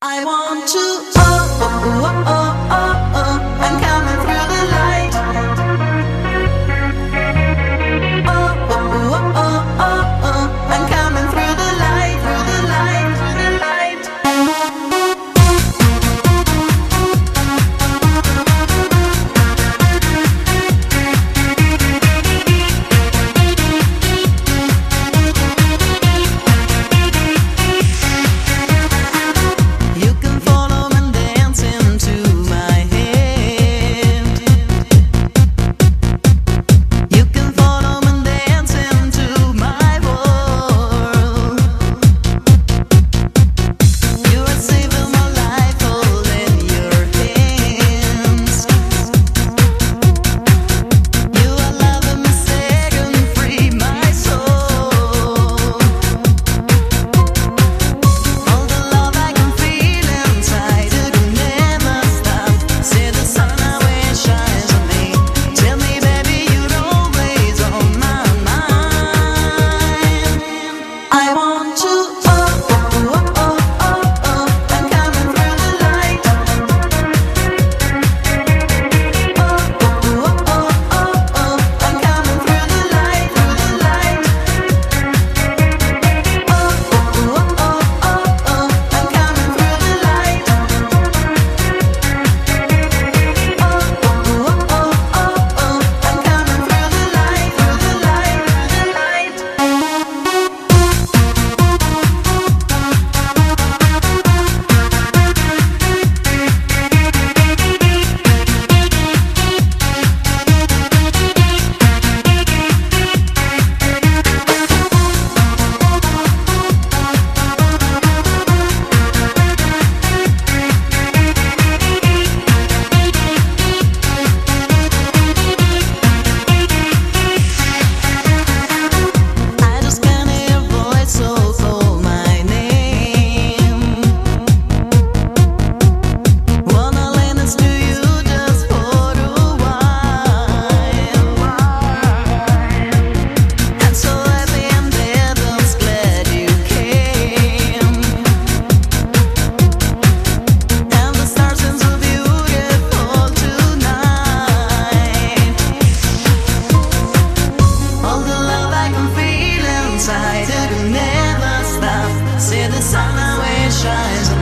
I want to shines.